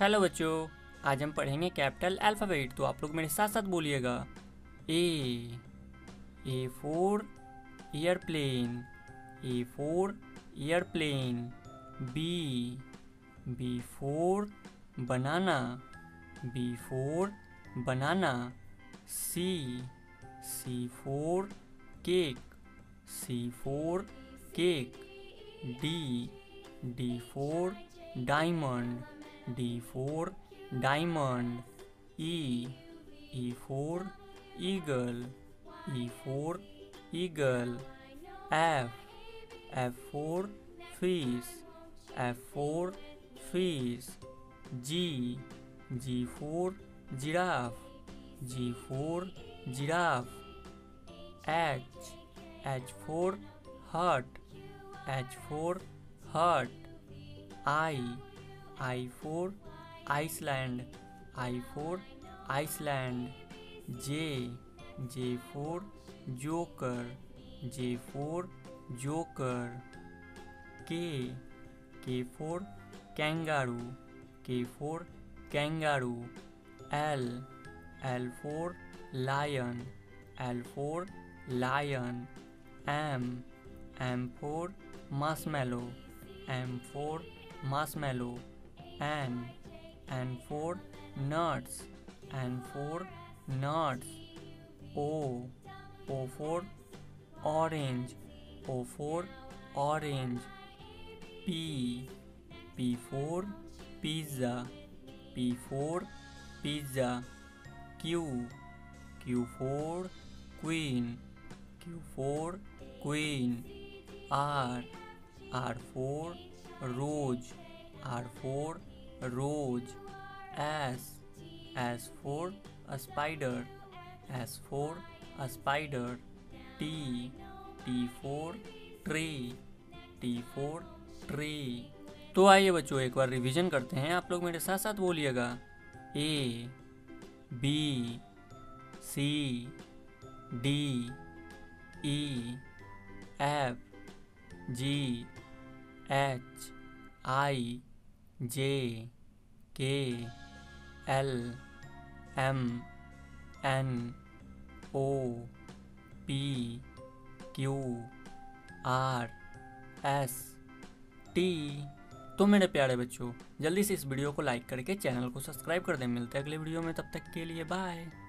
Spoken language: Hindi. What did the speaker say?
हेलो बच्चों आज हम पढ़ेंगे कैपिटल अल्फ़ाबेट तो आप लोग मेरे साथ साथ बोलिएगा A A for airplane A for airplane B B for banana B for banana C C for cake C for cake D D for diamond D4 diamond, E, E4 eagle, E4 eagle, F, F4 fish, F4 fish, G, G4 giraffe, G4 giraffe, H, H4 for heart, H heart, I, I for Iceland, I for Iceland. J, J for Joker, J for Joker. K, K for Kangaroo, K for Kangaroo. L, L for Lion, L for Lion. M, M for Marshmallow, M for Marshmallow and and for nuts and for nuts o o for orange o for orange p p for pizza p for pizza q q for queen q for queen r r for rose R for rose S S for spider S for spider T T for tree T for tree तो आइए बच्चों एक बार रिवीजन करते हैं आप लोग मेरे साथ साथ बोलिएगा A B C D E F G H I J K L M N O P Q R S T तो मेरे प्यारे बच्चों जल्दी से इस वीडियो को लाइक करके चैनल को सब्सक्राइब कर दें मिलते हैं अगले वीडियो में तब तक के लिए बाय